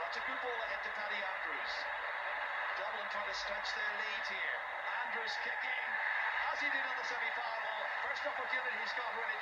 that's a good ball ahead to Paddy Andrews. Dublin trying to stretch their lead here. Andrews kicking, as he did in the semi-final. First opportunity he's got really.